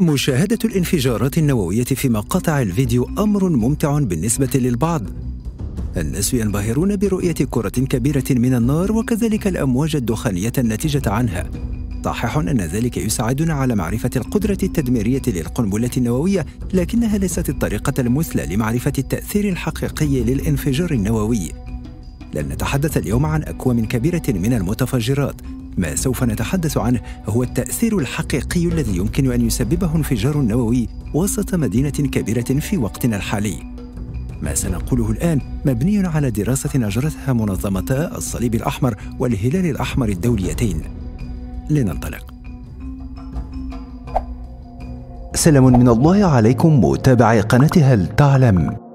مشاهدة الانفجارات النووية في مقاطع الفيديو أمر ممتع بالنسبة للبعض. الناس ينبهرون برؤية كرة كبيرة من النار وكذلك الأمواج الدخانية الناتجة عنها. صحيح أن ذلك يساعدنا على معرفة القدرة التدميرية للقنبلة النووية، لكنها ليست الطريقة المثلى لمعرفة التأثير الحقيقي للانفجار النووي. لن نتحدث اليوم عن أكوام كبيرة من المتفجرات، ما سوف نتحدث عنه هو التأثير الحقيقي الذي يمكن أن يسببه انفجار نووي وسط مدينة كبيرة في وقتنا الحالي. ما سنقوله الآن مبني على دراسة أجرتها منظمتا الصليب الأحمر والهلال الأحمر الدوليتين. لننطلق. سلام من الله عليكم متابعي قناة هل تعلم؟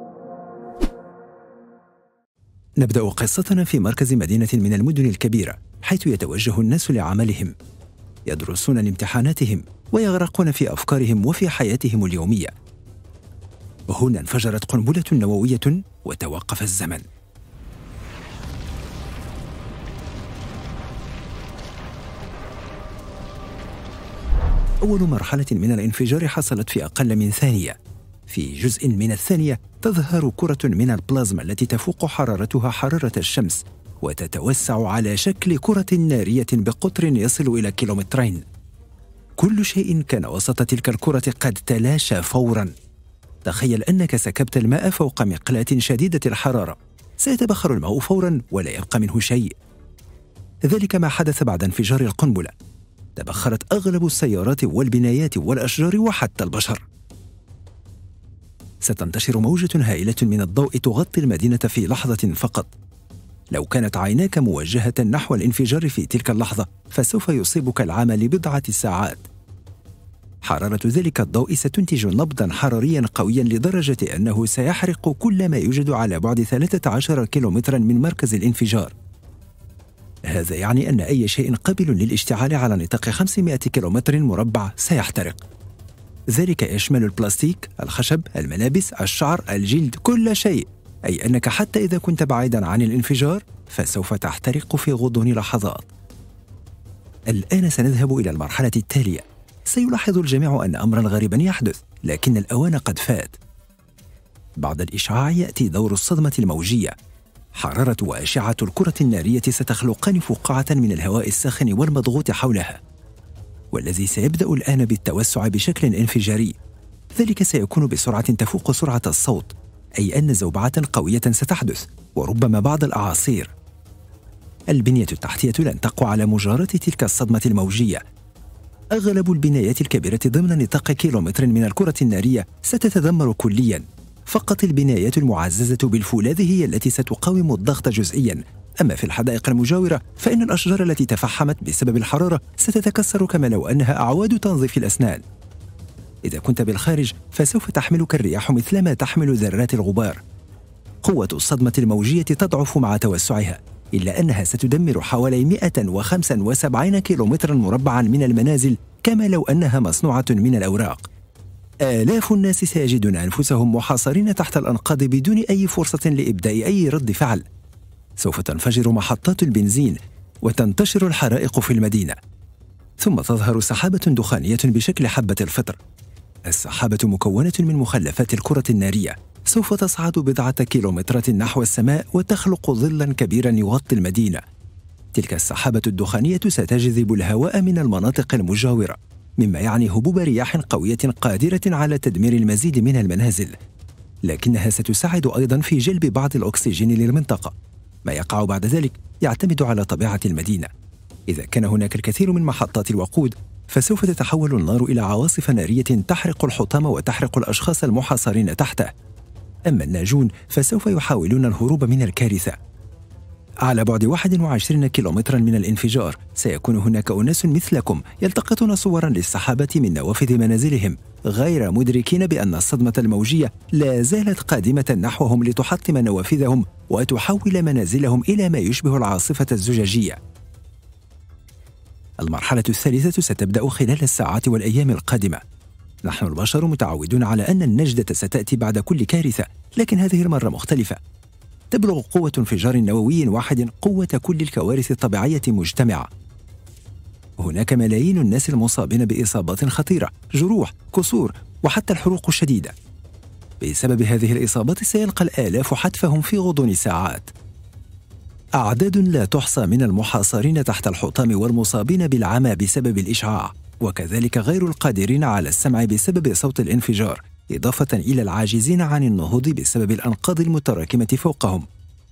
نبدأ قصتنا في مركز مدينة من المدن الكبيرة حيث يتوجه الناس لعملهم. يدرسون لامتحاناتهم ويغرقون في أفكارهم وفي حياتهم اليومية. هنا انفجرت قنبلة نووية وتوقف الزمن. أول مرحلة من الانفجار حصلت في أقل من ثانية. في جزء من الثانية تظهر كرة من البلازما التي تفوق حرارتها حرارة الشمس وتتوسع على شكل كرة نارية بقطر يصل إلى كيلومترين. كل شيء كان وسط تلك الكرة قد تلاشى فورا. تخيل أنك سكبت الماء فوق مقلاة شديدة الحرارة. سيتبخر الماء فورا ولا يبقى منه شيء. ذلك ما حدث بعد انفجار القنبلة. تبخرت أغلب السيارات والبنايات والأشجار وحتى البشر. ستنتشر موجة هائلة من الضوء تغطي المدينة في لحظة فقط. لو كانت عيناك موجهة نحو الانفجار في تلك اللحظة فسوف يصيبك العمى لبضعة ساعات. حرارة ذلك الضوء ستنتج نبضا حراريا قويا لدرجة أنه سيحرق كل ما يوجد على بعد 13 كيلومترا من مركز الانفجار. هذا يعني أن أي شيء قابل للاشتعال على نطاق 500 كيلومتر مربع سيحترق. ذلك يشمل البلاستيك، الخشب، الملابس، الشعر، الجلد، كل شيء أي أنك حتى إذا كنت بعيدا عن الانفجار فسوف تحترق في غضون لحظات. الآن سنذهب إلى المرحلة التالية. سيلاحظ الجميع أن أمرا غريبا يحدث، لكن الأوان قد فات. بعد الإشعاع يأتي دور الصدمة الموجية. حرارة وأشعة الكرة النارية ستخلقان فقاعة من الهواء الساخن والمضغوط حولها. والذي سيبدأ الآن بالتوسع بشكل انفجاري. ذلك سيكون بسرعة تفوق سرعة الصوت أي أن زوبعة قوية ستحدث وربما بعض الأعاصير. البنية التحتية لن تقوى على مجاراة تلك الصدمة الموجية. أغلب البنايات الكبيرة ضمن نطاق كيلومتر من الكرة النارية ستتدمر كليا. فقط البنايات المعززة بالفولاذ هي التي ستقاوم الضغط جزئيا. أما في الحدائق المجاورة فإن الأشجار التي تفحمت بسبب الحرارة ستتكسر كما لو أنها أعواد تنظيف الأسنان إذا كنت بالخارج فسوف تحملك الرياح مثلما تحمل ذرات الغبار. قوة الصدمة الموجية تضعف مع توسعها، إلا أنها ستدمر حوالي 175 كيلومترا مربعا من المنازل كما لو أنها مصنوعة من الأوراق. آلاف الناس سيجدون أنفسهم محاصرين تحت الأنقاض بدون أي فرصة لإبداء أي رد فعل. سوف تنفجر محطات البنزين وتنتشر الحرائق في المدينة. ثم تظهر سحابة دخانية بشكل حبة الفطر. السحابة مكونة من مخلفات الكرة النارية. سوف تصعد بضعة كيلومترات نحو السماء وتخلق ظلا كبيرا يغطي المدينة. تلك السحابة الدخانية ستجذب الهواء من المناطق المجاورة مما يعني هبوب رياح قوية قادرة على تدمير المزيد من المنازل. لكنها ستساعد أيضا في جلب بعض الأكسجين للمنطقة. ما يقع بعد ذلك يعتمد على طبيعة المدينة. إذا كان هناك الكثير من محطات الوقود فسوف تتحول النار إلى عواصف نارية تحرق الحطام وتحرق الأشخاص المحاصرين تحته. أما الناجون فسوف يحاولون الهروب من الكارثة. على بعد 21 كيلومترا من الانفجار سيكون هناك أناس مثلكم يلتقطون صورا للسحابة من نوافذ منازلهم غير مدركين بأن الصدمة الموجية لا زالت قادمة نحوهم لتحطم نوافذهم وتحول منازلهم إلى ما يشبه العاصفة الزجاجية المرحلة الثالثة ستبدأ خلال الساعات والأيام القادمة. نحن البشر متعودون على أن النجدة ستأتي بعد كل كارثة، لكن هذه المرة مختلفة. تبلغ قوة انفجار نووي واحد قوة كل الكوارث الطبيعية مجتمعة. هناك ملايين الناس المصابين بإصابات خطيرة جروح كسور وحتى الحروق الشديدة. بسبب هذه الإصابات سيلقى الآلاف حتفهم في غضون ساعات. أعداد لا تحصى من المحاصرين تحت الحطام والمصابين بالعمى بسبب الإشعاع وكذلك غير القادرين على السمع بسبب صوت الانفجار. إضافة إلى العاجزين عن النهوض بسبب الأنقاض المتراكمة فوقهم.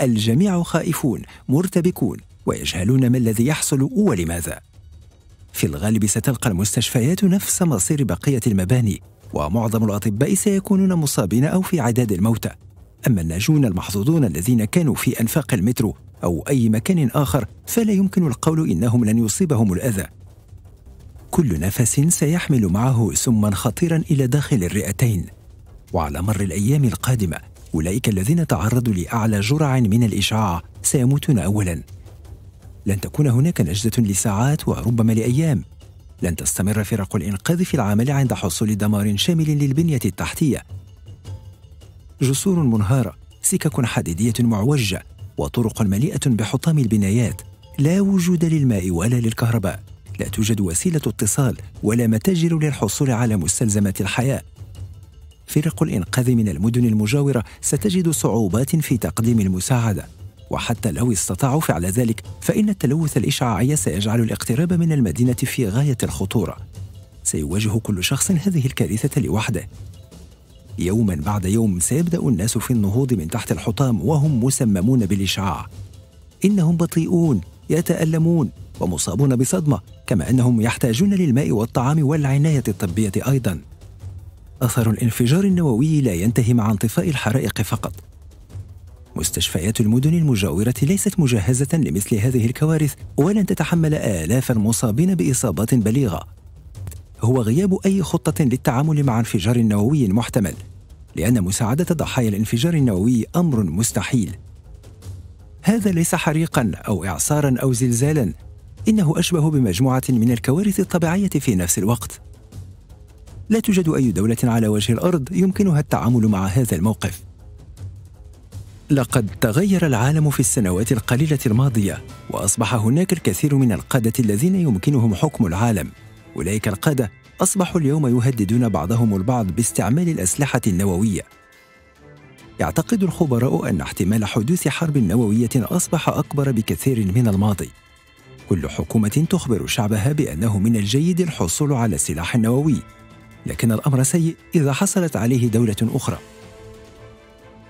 الجميع خائفون مرتبكون ويجهلون ما الذي يحصل ولماذا؟ في الغالب ستلقى المستشفيات نفس مصير بقية المباني ومعظم الأطباء سيكونون مصابين أو في عداد الموتى. أما الناجون المحظوظون الذين كانوا في أنفاق المترو أو أي مكان آخر فلا يمكن القول إنهم لن يصيبهم الأذى. كل نفس سيحمل معه سما خطيرا إلى داخل الرئتين. وعلى مر الأيام القادمة أولئك الذين تعرضوا لأعلى جرع من الإشعاع سيموتون أولا. لن تكون هناك نجدة لساعات وربما لأيام. لن تستمر فرق الإنقاذ في العمل عند حصول دمار شامل للبنية التحتية. جسور منهارة سكك حديدية معوجة وطرق مليئة بحطام البنايات لا وجود للماء ولا للكهرباء. لا توجد وسيلة اتصال ولا متاجر للحصول على مستلزمات الحياة. فرق الإنقاذ من المدن المجاورة ستجد صعوبات في تقديم المساعدة وحتى لو استطاعوا فعل ذلك فإن التلوث الإشعاعي سيجعل الاقتراب من المدينة في غاية الخطورة. سيواجه كل شخص هذه الكارثة لوحده. يوما بعد يوم سيبدأ الناس في النهوض من تحت الحطام وهم مسممون بالإشعاع. إنهم بطيئون يتألمون ومصابون بصدمة كما أنهم يحتاجون للماء والطعام والعناية الطبية أيضا. أثر الانفجار النووي لا ينتهي مع انطفاء الحرائق فقط. مستشفيات المدن المجاورة ليست مجهزة لمثل هذه الكوارث ولن تتحمل آلاف المصابين بإصابات بليغة. هو غياب أي خطة للتعامل مع انفجار نووي محتمل لأن مساعدة ضحايا الانفجار النووي أمر مستحيل. هذا ليس حريقا أو إعصارا أو زلزالا إنه أشبه بمجموعة من الكوارث الطبيعية في نفس الوقت. لا توجد أي دولة على وجه الأرض يمكنها التعامل مع هذا الموقف. لقد تغير العالم في السنوات القليلة الماضية وأصبح هناك الكثير من القادة الذين يمكنهم حكم العالم. أولئك القادة أصبحوا اليوم يهددون بعضهم البعض باستعمال الأسلحة النووية. يعتقد الخبراء أن احتمال حدوث حرب نووية أصبح أكبر بكثير من الماضي. كل حكومة تخبر شعبها بأنه من الجيد الحصول على السلاح النووي لكن الأمر سيء إذا حصلت عليه دولة أخرى.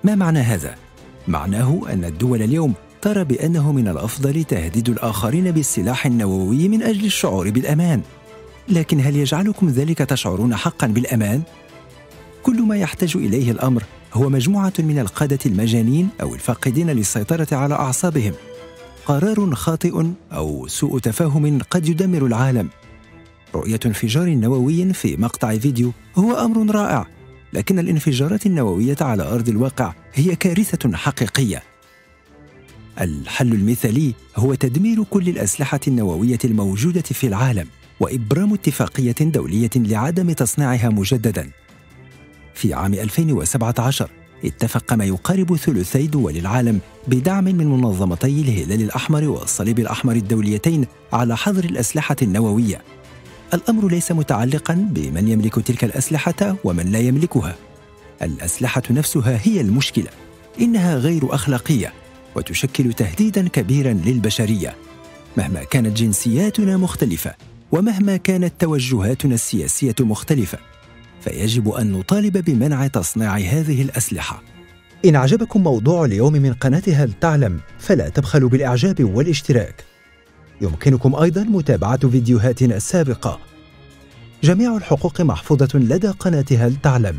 ما معنى هذا؟ معناه أن الدول اليوم ترى بأنه من الأفضل تهديد الآخرين بالسلاح النووي من أجل الشعور بالأمان. لكن هل يجعلكم ذلك تشعرون حقا بالأمان؟ كل ما يحتاج إليه الأمر هو مجموعة من القادة المجانين أو الفاقدين للسيطرة على أعصابهم. قرار خاطئ أو سوء تفاهم قد يدمر العالم. رؤية انفجار نووي في مقطع فيديو هو أمر رائع لكن الانفجارات النووية على أرض الواقع هي كارثة حقيقية. الحل المثالي هو تدمير كل الأسلحة النووية الموجودة في العالم وإبرام اتفاقية دولية لعدم تصنيعها مجددا. في عام 2017 اتفق ما يقارب ثلثي دول العالم بدعم من منظمتي الهلال الأحمر والصليب الأحمر الدوليتين على حظر الأسلحة النووية. الأمر ليس متعلقا بمن يملك تلك الأسلحة ومن لا يملكها. الأسلحة نفسها هي المشكلة إنها غير أخلاقية وتشكل تهديدا كبيرا للبشرية. مهما كانت جنسياتنا مختلفة ومهما كانت توجهاتنا السياسية مختلفة فيجب أن نطالب بمنع تصنيع هذه الأسلحة. إن عجبكم موضوع اليوم من قناه هل تعلم فلا تبخلوا بالإعجاب والاشتراك. يمكنكم أيضا متابعة فيديوهاتنا السابقة. جميع الحقوق محفوظة لدى قناه هل تعلم.